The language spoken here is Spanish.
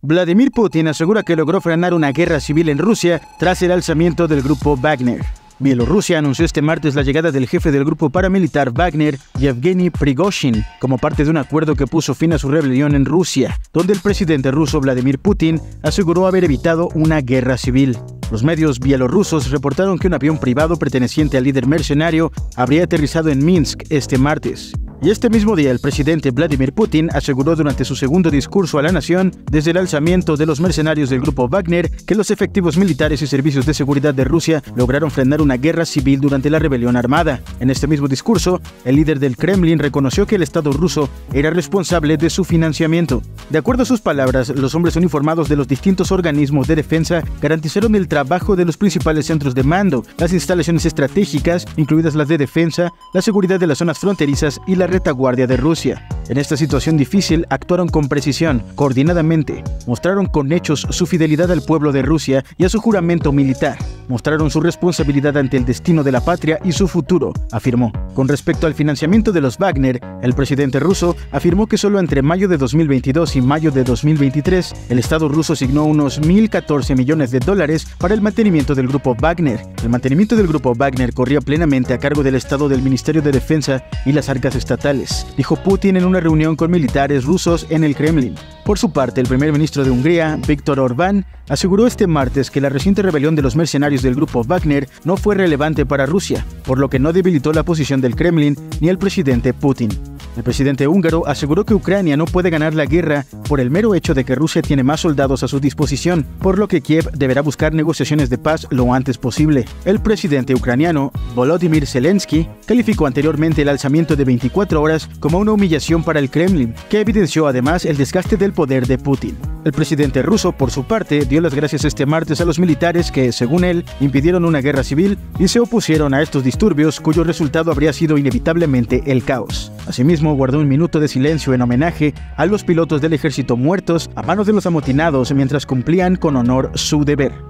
Vladimir Putin asegura que logró frenar una guerra civil en Rusia tras el alzamiento del grupo Wagner. Bielorrusia anunció este martes la llegada del jefe del grupo paramilitar Wagner, Yevgeny Prigozhin, como parte de un acuerdo que puso fin a su rebelión en Rusia, donde el presidente ruso Vladimir Putin aseguró haber evitado una guerra civil. Los medios bielorrusos reportaron que un avión privado perteneciente al líder mercenario habría aterrizado en Minsk este martes. Y este mismo día el presidente Vladimir Putin aseguró durante su segundo discurso a la nación, desde el alzamiento de los mercenarios del grupo Wagner, que los efectivos militares y servicios de seguridad de Rusia lograron frenar una guerra civil durante la rebelión armada. En este mismo discurso, el líder del Kremlin reconoció que el Estado ruso era responsable de su financiamiento. De acuerdo a sus palabras, los hombres uniformados de los distintos organismos de defensa garantizaron el trabajo de los principales centros de mando, las instalaciones estratégicas, incluidas las de defensa, la seguridad de las zonas fronterizas y la retaguardia de Rusia. En esta situación difícil actuaron con precisión, coordinadamente, mostraron con hechos su fidelidad al pueblo de Rusia y a su juramento militar, mostraron su responsabilidad ante el destino de la patria y su futuro, afirmó. Con respecto al financiamiento de los Wagner, el presidente ruso afirmó que solo entre mayo de 2022 y mayo de 2023, el Estado ruso asignó unos 1.014 millones de dólares para el mantenimiento del grupo Wagner. El mantenimiento del grupo Wagner corría plenamente a cargo del Estado del Ministerio de Defensa y las arcas estatales, dijo Putin en una reunión con militares rusos en el Kremlin. Por su parte, el primer ministro de Hungría, Viktor Orbán, aseguró este martes que la reciente rebelión de los mercenarios del grupo Wagner no fue relevante para Rusia, por lo que no debilitó la posición del Kremlin ni el presidente Putin. El presidente húngaro aseguró que Ucrania no puede ganar la guerra por el mero hecho de que Rusia tiene más soldados a su disposición, por lo que Kiev deberá buscar negociaciones de paz lo antes posible. El presidente ucraniano, Volodymyr Zelensky, calificó anteriormente el alzamiento de 24 horas como una humillación para el Kremlin, que evidenció además el desgaste del poder de Putin. El presidente ruso, por su parte, dio las gracias este martes a los militares que, según él, impidieron una guerra civil y se opusieron a estos disturbios cuyo resultado habría sido inevitablemente el caos. Asimismo, guardó un minuto de silencio en homenaje a los pilotos del ejército muertos a manos de los amotinados mientras cumplían con honor su deber.